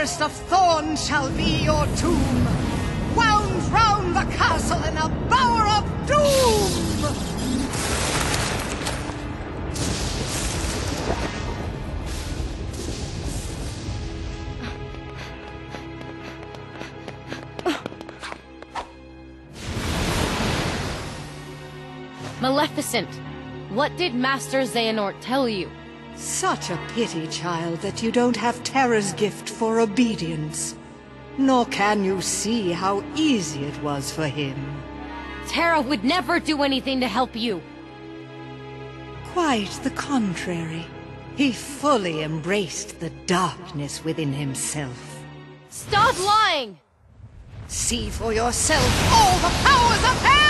forest of thorns shall be your tomb. Maleficent! What did Master Xehanort tell you? Such a pity, child, that you don't have Terra's gift for obedience. Nor can you see how easy it was for him. Terra would never do anything to help you! Quite the contrary. He fully embraced the darkness within himself. Stop lying! See for yourself all the powers of hell!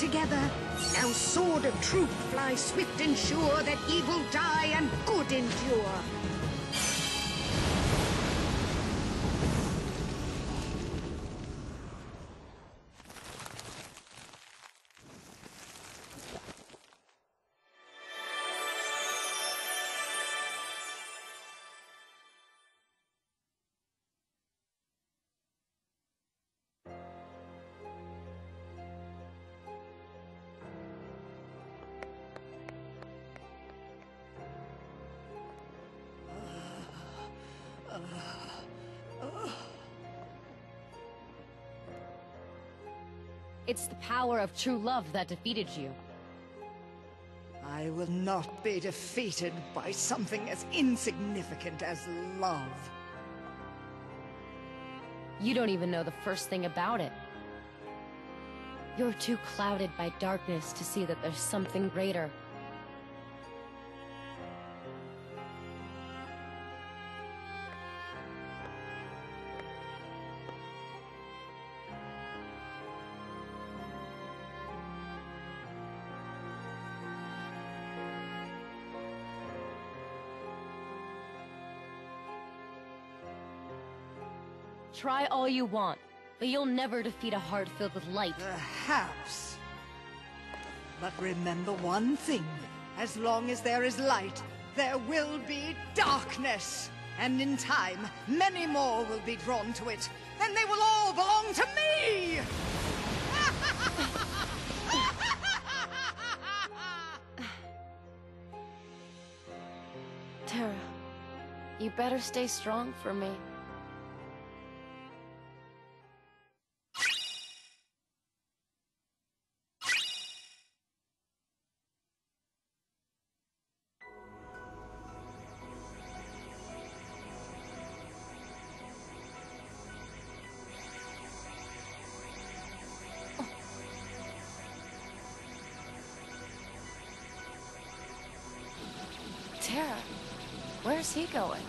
together, now sword of truth fly swift and sure, that evil die and good endure. It's the power of true love that defeated you. I will not be defeated by something as insignificant as love. You don't even know the first thing about it. You're too clouded by darkness to see that there's something greater. Try all you want, but you'll never defeat a heart filled with light. Perhaps. But remember one thing. As long as there is light, there will be darkness. And in time, many more will be drawn to it. And they will all belong to me! Terra, you better stay strong for me. Where? Where's he going?